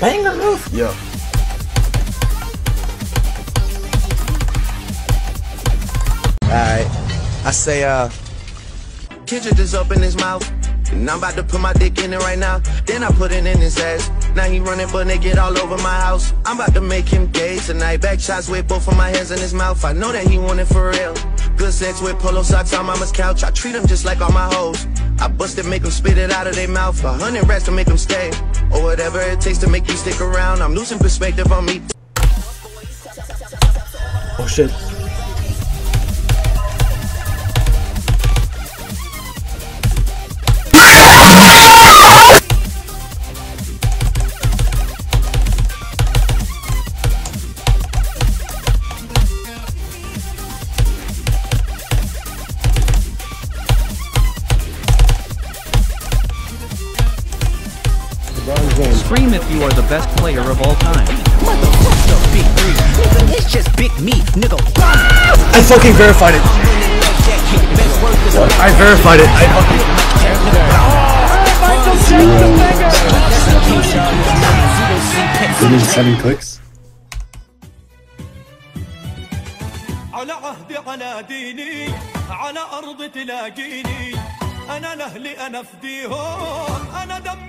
Bang the roof. Yo. Alright. I say, uh, Kendrick is up in his mouth. And I'm about to put my dick in it right now. Then I put it in his ass. Now he running but naked all over my house. I'm about to make him gay tonight. Back shots with both of my hands in his mouth. I know that he want it for real. Good sex with polo socks on mama's couch. I treat him just like all my hoes. I bust it, make them spit it out of their mouth. A hundred rats to make them stay. Or whatever it takes to make you stick around. I'm losing perspective on me. Oh shit. Scream if you are the best player of all time. Motherfucker, big three. Nigga, it's just big me, nigga. I fucking verified it. I verified it. I fucking. You need seven clicks? على عهدي على ديني على أرض تلاقيني أنا لأهلي أنا فديهم أنا دم